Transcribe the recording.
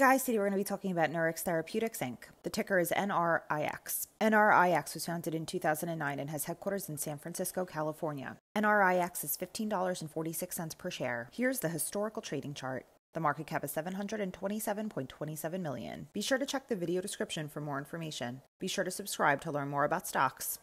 guys, today we're going to be talking about Nurix Therapeutics Inc. The ticker is NRIX. NRIX was founded in 2009 and has headquarters in San Francisco, California. NRIX is $15.46 per share. Here's the historical trading chart. The market cap is 727.27 million. Be sure to check the video description for more information. Be sure to subscribe to learn more about stocks.